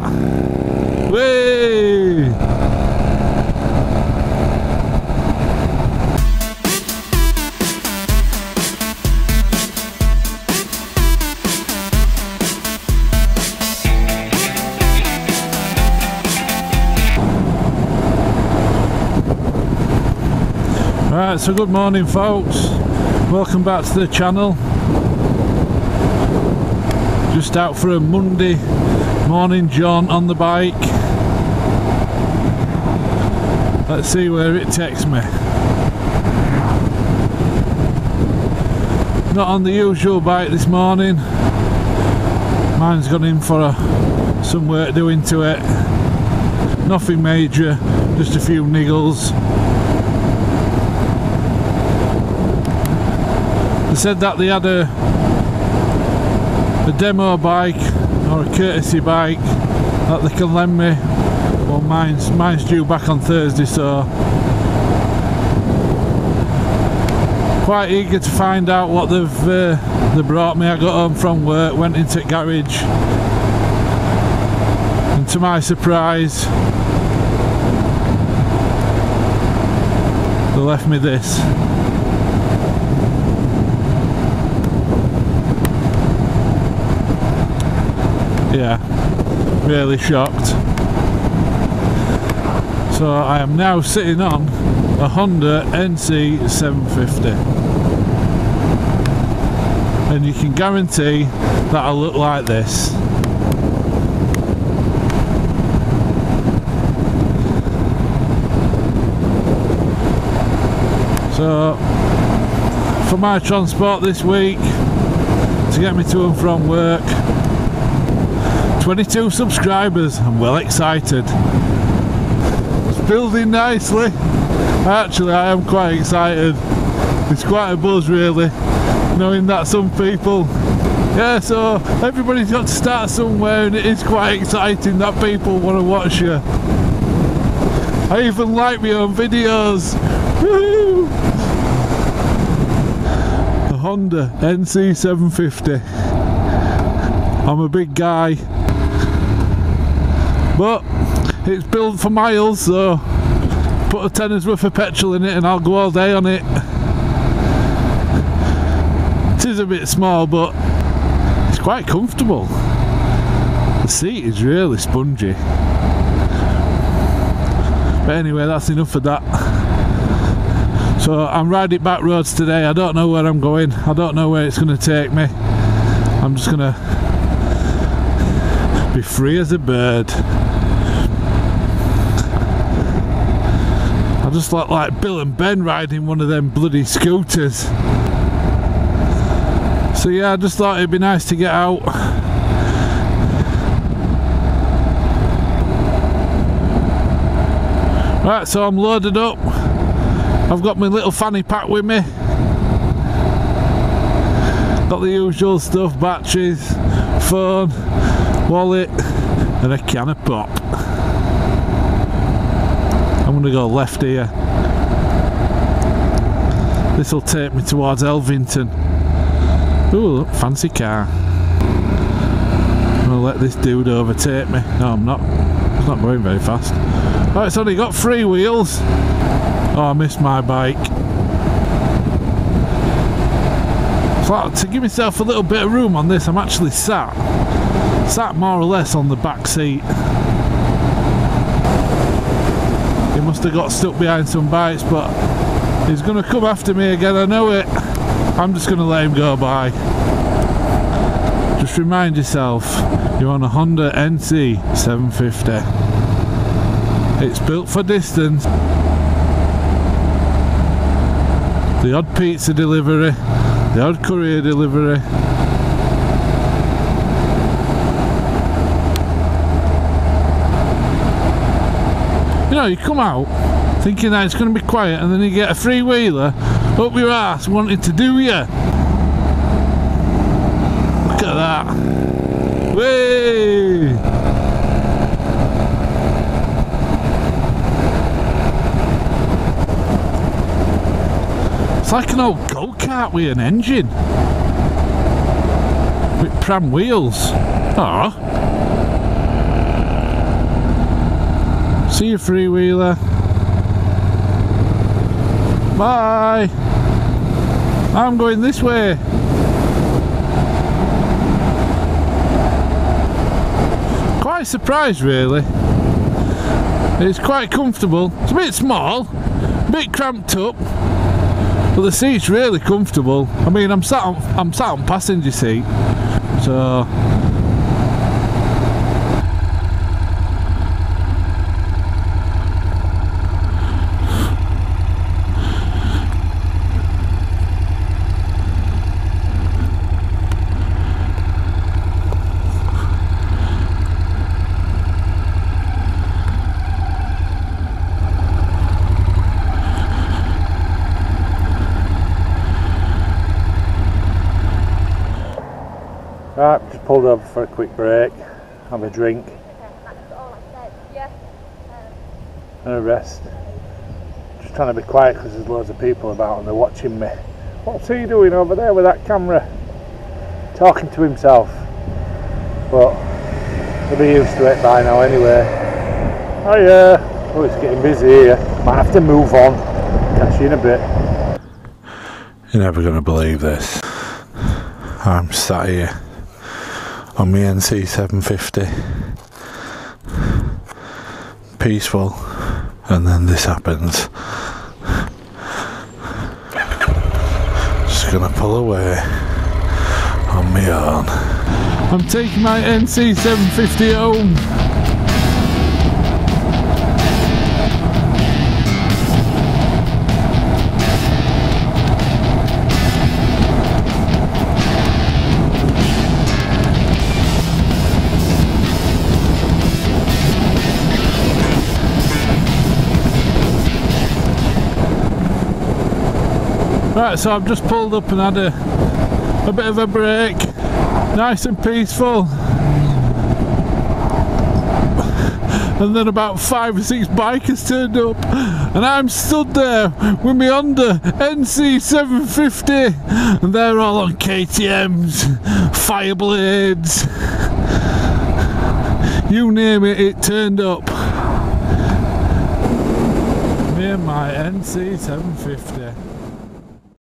that. Whee! Right, so good morning folks. Welcome back to the channel. Just out for a Monday morning John on the bike. Let's see where it takes me. Not on the usual bike this morning. Mine's gone in for a, some work doing to it. Nothing major, just a few niggles. They said that they had a a demo bike or a courtesy bike that they can lend me. Well, mine's mine's due back on Thursday, so quite eager to find out what they've uh, they brought me. I got home from work, went into garage, and to my surprise, they left me this. Yeah. Really shocked. So I am now sitting on a Honda NC 750 and you can guarantee that I look like this. So for my transport this week to get me to and from work 22 subscribers. I'm well excited. It's building nicely. Actually, I am quite excited. It's quite a buzz, really, knowing that some people. Yeah, so everybody's got to start somewhere, and it is quite exciting that people want to watch you. I even like my own videos. The Honda NC750. I'm a big guy but it's built for miles so put a tenner's worth of petrol in it and I'll go all day on it. It is a bit small but it's quite comfortable. The seat is really spongy. But anyway that's enough of that. So I'm riding back roads today. I don't know where I'm going. I don't know where it's going to take me. I'm just going to be free as a bird I just look like Bill and Ben riding one of them bloody scooters. So yeah, I just thought it'd be nice to get out. Right, so I'm loaded up. I've got my little fanny pack with me. Got the usual stuff, batteries, phone, wallet, and a can of pop. I'm going to go left here. This will take me towards Elvington. Ooh, fancy car. I'm going to let this dude overtake me. No, I'm not. It's not going very fast. Oh, it's only got three wheels. Oh, I missed my bike. So to give myself a little bit of room on this, I'm actually sat, sat more or less on the back seat. He must have got stuck behind some bikes, but he's going to come after me again, I know it. I'm just going to let him go by. Just remind yourself, you're on a Honda NC 750. It's built for distance. The odd pizza delivery, the odd courier delivery, know, you come out thinking that it's going to be quiet and then you get a three-wheeler up your ass wanting to do you. Look at that. Way! It's like an old go-kart with an engine. With pram wheels. Ah. See you, freewheeler. Bye. I'm going this way. Quite surprised, really. It's quite comfortable. It's a bit small, a bit cramped up, but the seat's really comfortable. I mean, I'm sat on I'm sat on passenger seat, so Right, just pulled over for a quick break, have a drink That's all I said. Yeah. Um, and a rest. Just trying to be quiet because there's loads of people about and they're watching me. What's he doing over there with that camera? Talking to himself. But they'll be used to it by now anyway. Oh yeah, oh it's getting busy here. Might have to move on. Catch you in a bit. You're never going to believe this. I'm sat here on my NC 750. Peaceful. And then this happens. Just to pull away on my own. I'm taking my NC 750 home. Right, so I've just pulled up and had a, a bit of a break. Nice and peaceful. And then about five or six bikers turned up, and I'm stood there with my Honda NC 750, and they're all on KTM's, Fireblades. You name it, it turned up. Me and my NC 750.